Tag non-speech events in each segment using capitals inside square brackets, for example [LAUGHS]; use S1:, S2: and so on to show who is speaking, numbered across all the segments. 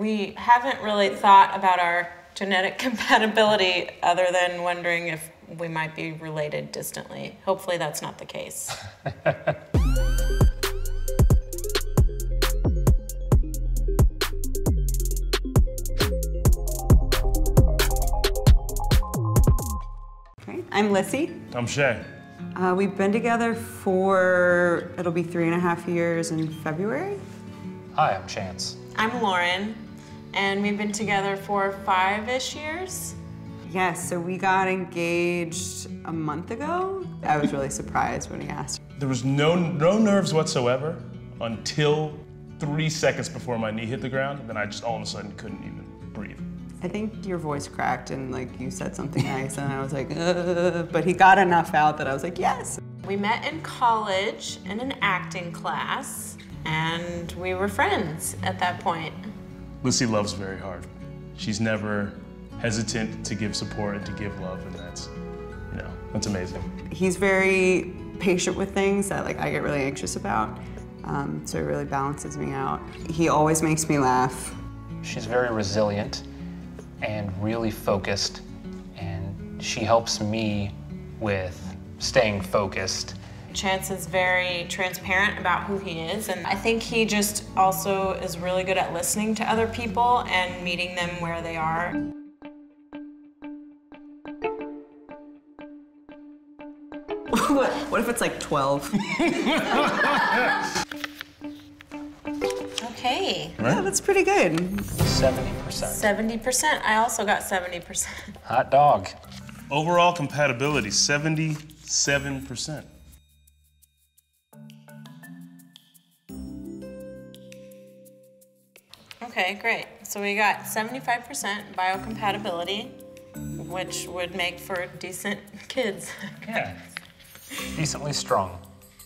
S1: We haven't really thought about our genetic [LAUGHS] compatibility other than wondering if we might be related distantly. Hopefully, that's not the case. [LAUGHS]
S2: Okay, I'm Lissy.
S3: I'm Shay.
S2: Uh, we've been together for, it'll be three and a half years in February.
S4: Hi, I'm Chance.
S1: I'm Lauren, and we've been together for five ish years.
S2: Yes, so we got engaged a month ago. I was really surprised when he asked.
S3: There was no no nerves whatsoever until three seconds before my knee hit the ground. Then I just all of a sudden couldn't even breathe.
S2: I think your voice cracked and like you said something nice, and I was like, Ugh. but he got enough out that I was like, yes.
S1: We met in college in an acting class, and we were friends at that point.
S3: Lucy loves very hard. She's never hesitant to give support and to give love, and that's, you know, that's amazing.
S2: He's very patient with things that like I get really anxious about, um, so he really balances me out. He always makes me laugh.
S4: She's very resilient and really focused, and she helps me with staying focused.
S1: Chance is very transparent about who he is, and I think he just also is really good at listening to other people and meeting them where they are.
S2: what, what if it's like 12? [LAUGHS]
S1: Okay.
S2: Yeah, that's pretty good.
S4: 70%.
S1: 70%. I also got 70%.
S4: Hot dog.
S3: Overall compatibility, 77%.
S1: Okay, great. So we got 75% biocompatibility, which would make for decent [LAUGHS] kids.
S4: Yeah. Decently strong.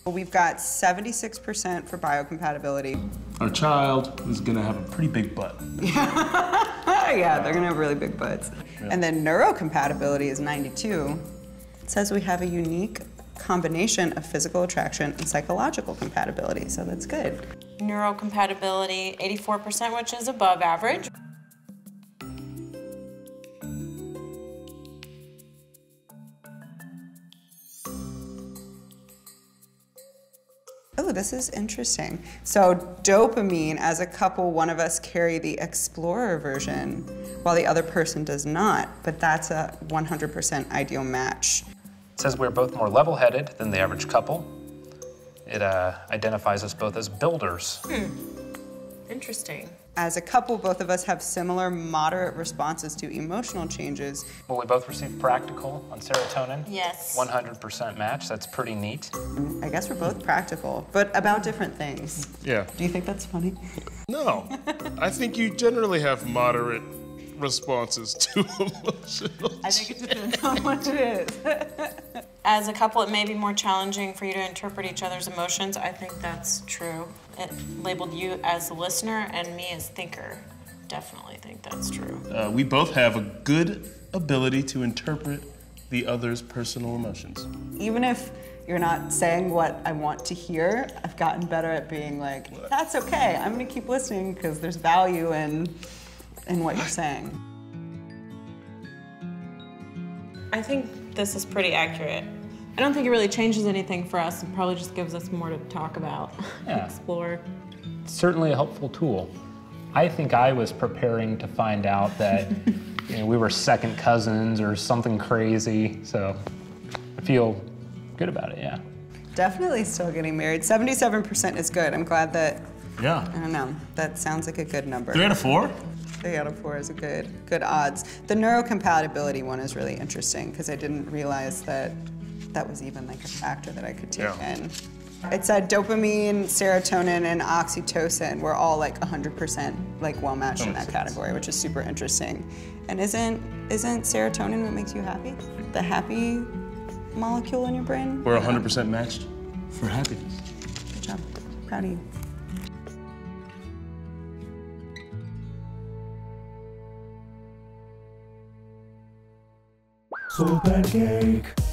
S2: We've got 76% for biocompatibility.
S3: Our child is gonna have a pretty big butt.
S2: Oh [LAUGHS] yeah, they're gonna have really big butts. And then neurocompatibility is 92. It says we have a unique combination of physical attraction and psychological compatibility, so that's good.
S1: Neurocompatibility, 84%, which is above average.
S2: Oh, this is interesting. So dopamine, as a couple, one of us carry the explorer version while the other person does not, but that's a 100% ideal match.
S4: It says we're both more level headed than the average couple. It uh, identifies us both as builders.
S1: Interesting.
S2: As a couple, both of us have similar moderate responses to emotional changes.
S4: Well, we both received practical on serotonin.
S1: Yes.
S4: 100% match. That's pretty neat.
S2: I guess we're both practical, but about different things.
S3: Yeah.
S2: Do you think that's funny?
S3: No, I think you generally have moderate responses to [LAUGHS] emotional.
S2: I think it depends on what it is. [LAUGHS]
S1: As a couple, it may be more challenging for you to interpret each other's emotions. I think that's true. It labeled you as the listener and me as thinker. Definitely think that's true.
S3: Uh, we both have a good ability to interpret the other's personal emotions.
S2: Even if you're not saying what I want to hear, I've gotten better at being like, that's okay. I'm gonna keep listening because there's value in in what you're saying.
S1: I think this is pretty accurate. I don't think it really changes anything for us. It probably just gives us more to talk about, [LAUGHS]
S4: Yeah.
S1: explore.
S4: certainly a helpful tool. I think I was preparing to find out that [LAUGHS] you know, we were second cousins or something crazy, so I feel good about it, yeah.
S2: Definitely still getting married. 77% is good. I'm glad that,
S3: Yeah.
S2: I don't know, that sounds like a good number.
S3: Three out of four?
S2: Three out of four is a good, good odds. The neurocompatibility one is really interesting because I didn't realize that that was even like a factor that I could take
S3: Yeah.
S2: in. It said dopamine, serotonin, and oxytocin were all like 100% like well matched in oh,
S3: that sense.
S2: category, which is super interesting. And isn't isn't serotonin what makes you happy? The happy molecule in your brain?
S3: We're 100% matched for happiness.
S2: Good job. Proud of you.
S5: Soul Pancake.